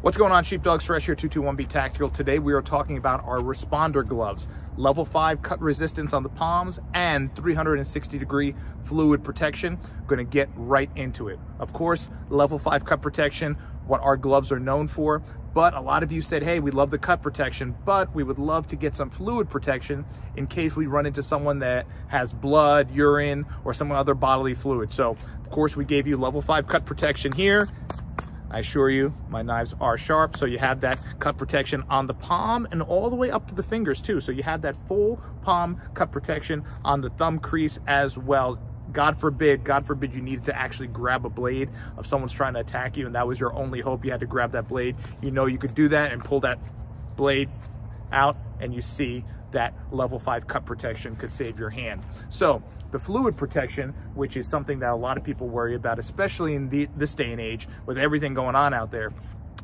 What's going on, Sheepdogs Fresh here, 221B Tactical. Today we are talking about our responder gloves. Level 5 cut resistance on the palms and 360 degree fluid protection. Going to get right into it. Of course, level 5 cut protection, what our gloves are known for, but a lot of you said, hey, we love the cut protection, but we would love to get some fluid protection in case we run into someone that has blood, urine, or some other bodily fluid. So, of course, we gave you level 5 cut protection here I assure you, my knives are sharp. So you have that cut protection on the palm and all the way up to the fingers too. So you have that full palm cut protection on the thumb crease as well. God forbid, God forbid you needed to actually grab a blade of someone's trying to attack you and that was your only hope. You had to grab that blade. You know you could do that and pull that blade out and you see that level five cut protection could save your hand. So the fluid protection, which is something that a lot of people worry about, especially in the, this day and age with everything going on out there.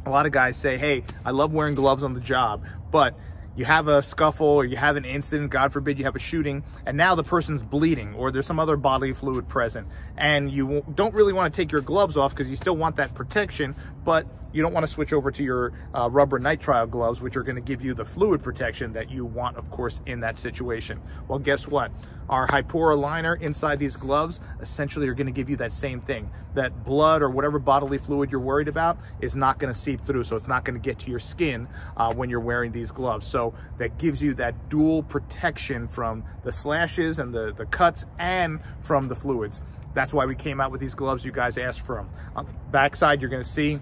A lot of guys say, hey, I love wearing gloves on the job, but you have a scuffle or you have an incident, God forbid you have a shooting, and now the person's bleeding or there's some other bodily fluid present. And you don't really want to take your gloves off because you still want that protection, but you don't want to switch over to your uh, rubber nitrile gloves, which are going to give you the fluid protection that you want, of course, in that situation. Well, guess what? Our Hipora liner inside these gloves essentially are going to give you that same thing. That blood or whatever bodily fluid you're worried about is not going to seep through, so it's not going to get to your skin uh, when you're wearing these gloves. So that gives you that dual protection from the slashes and the, the cuts and from the fluids. That's why we came out with these gloves you guys asked for them. On the backside, you're gonna see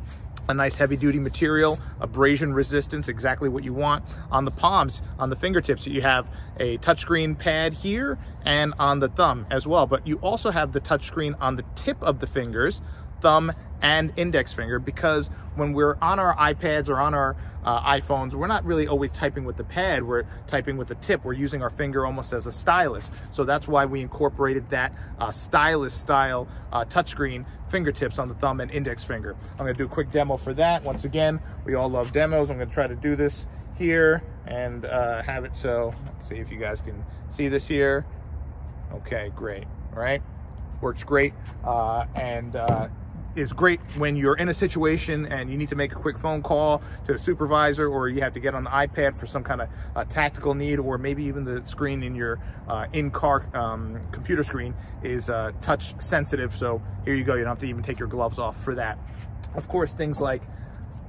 a nice heavy duty material, abrasion resistance, exactly what you want. On the palms, on the fingertips, you have a touchscreen pad here and on the thumb as well. But you also have the touchscreen on the tip of the fingers, thumb and index finger because when we're on our iPads or on our uh, iPhones, we're not really always typing with the pad, we're typing with the tip. We're using our finger almost as a stylus. So that's why we incorporated that uh, stylus style uh, touchscreen fingertips on the thumb and index finger. I'm gonna do a quick demo for that. Once again, we all love demos. I'm gonna try to do this here and uh, have it so, let's see if you guys can see this here. Okay, great, all right? Works great. Uh, and uh, is great when you're in a situation and you need to make a quick phone call to a supervisor or you have to get on the iPad for some kind of uh, tactical need or maybe even the screen in your uh, in-car um, computer screen is uh, touch sensitive. So here you go. You don't have to even take your gloves off for that. Of course, things like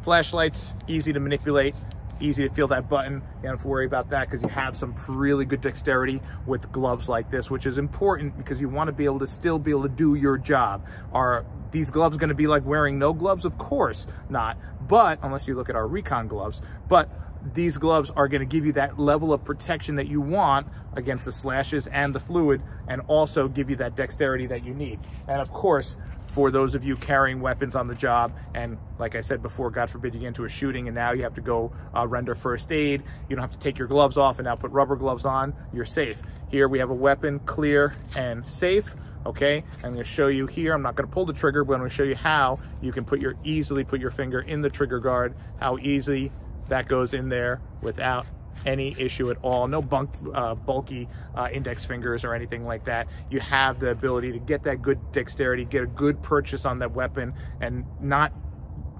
flashlights, easy to manipulate, easy to feel that button. You don't have to worry about that because you have some really good dexterity with gloves like this, which is important because you want to be able to still be able to do your job. Are these gloves to be like wearing no gloves? Of course not. But unless you look at our recon gloves, but these gloves are going to give you that level of protection that you want against the slashes and the fluid and also give you that dexterity that you need. And of course, for those of you carrying weapons on the job. And like I said before, God forbid you get into a shooting and now you have to go uh, render first aid. You don't have to take your gloves off and now put rubber gloves on. You're safe. Here we have a weapon, clear and safe. Okay, I'm gonna show you here. I'm not gonna pull the trigger, but I'm gonna show you how you can put your easily put your finger in the trigger guard, how easy that goes in there without any issue at all. No bunk, uh, bulky uh, index fingers or anything like that. You have the ability to get that good dexterity, get a good purchase on that weapon and not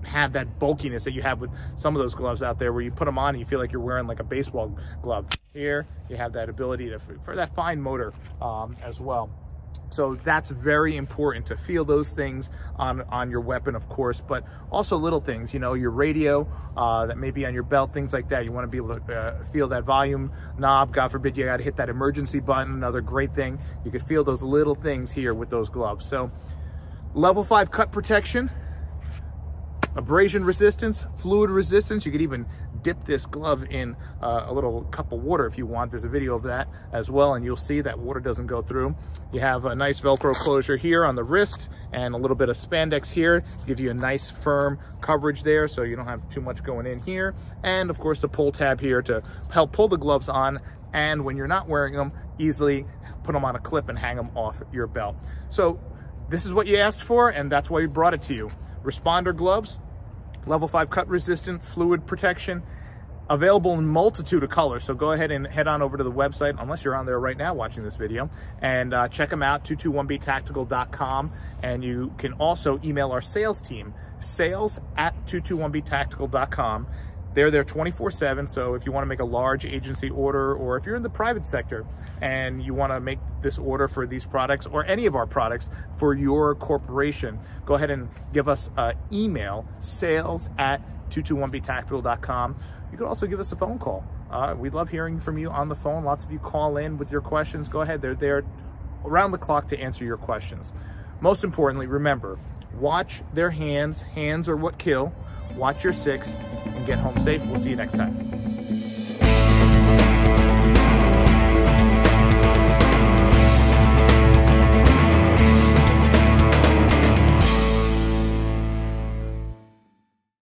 have that bulkiness that you have with some of those gloves out there where you put them on and you feel like you're wearing like a baseball glove. Here, you have that ability to, for that fine motor um, as well. So that's very important to feel those things on, on your weapon, of course, but also little things, you know, your radio uh, that may be on your belt, things like that. You want to be able to uh, feel that volume knob. God forbid you got to hit that emergency button. Another great thing. You can feel those little things here with those gloves. So level five cut protection, abrasion resistance, fluid resistance. You could even dip this glove in uh, a little cup of water if you want. There's a video of that as well, and you'll see that water doesn't go through. You have a nice Velcro closure here on the wrist and a little bit of spandex here to give you a nice firm coverage there so you don't have too much going in here. And of course the pull tab here to help pull the gloves on and when you're not wearing them, easily put them on a clip and hang them off your belt. So this is what you asked for and that's why we brought it to you. Responder gloves, level five cut resistant, fluid protection, available in multitude of colors. So go ahead and head on over to the website, unless you're on there right now watching this video, and uh, check them out, 221btactical.com. And you can also email our sales team, sales at 221btactical.com. They're there 24-7, so if you want to make a large agency order, or if you're in the private sector and you want to make this order for these products or any of our products for your corporation, go ahead and give us an email, sales at 221btactical.com. You can also give us a phone call. Uh, we love hearing from you on the phone. Lots of you call in with your questions. Go ahead, they're there around the clock to answer your questions. Most importantly, remember, watch their hands. Hands are what kill. Watch your six and get home safe. We'll see you next time.